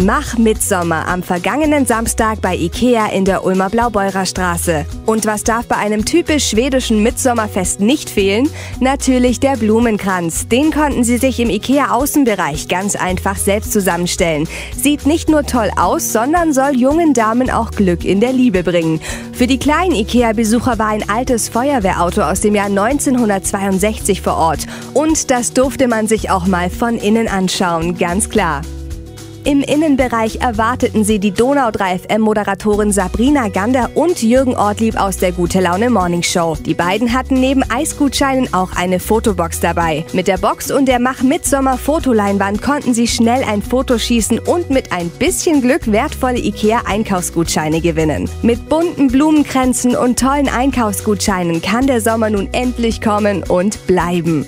Mach Mitsommer am vergangenen Samstag bei Ikea in der Ulmer Blaubeurer Straße. Und was darf bei einem typisch schwedischen Mitsommerfest nicht fehlen? Natürlich der Blumenkranz. Den konnten sie sich im Ikea Außenbereich ganz einfach selbst zusammenstellen. Sieht nicht nur toll aus, sondern soll jungen Damen auch Glück in der Liebe bringen. Für die kleinen Ikea-Besucher war ein altes Feuerwehrauto aus dem Jahr 1962 vor Ort. Und das durfte man sich auch mal von innen anschauen, ganz klar. Im Innenbereich erwarteten sie die Donau 3 FM-Moderatorin Sabrina Gander und Jürgen Ortlieb aus der Gute Laune Morning Show. Die beiden hatten neben Eisgutscheinen auch eine Fotobox dabei. Mit der Box und der Mach Mitsommer Fotoleinwand konnten sie schnell ein Foto schießen und mit ein bisschen Glück wertvolle IKEA Einkaufsgutscheine gewinnen. Mit bunten Blumenkränzen und tollen Einkaufsgutscheinen kann der Sommer nun endlich kommen und bleiben.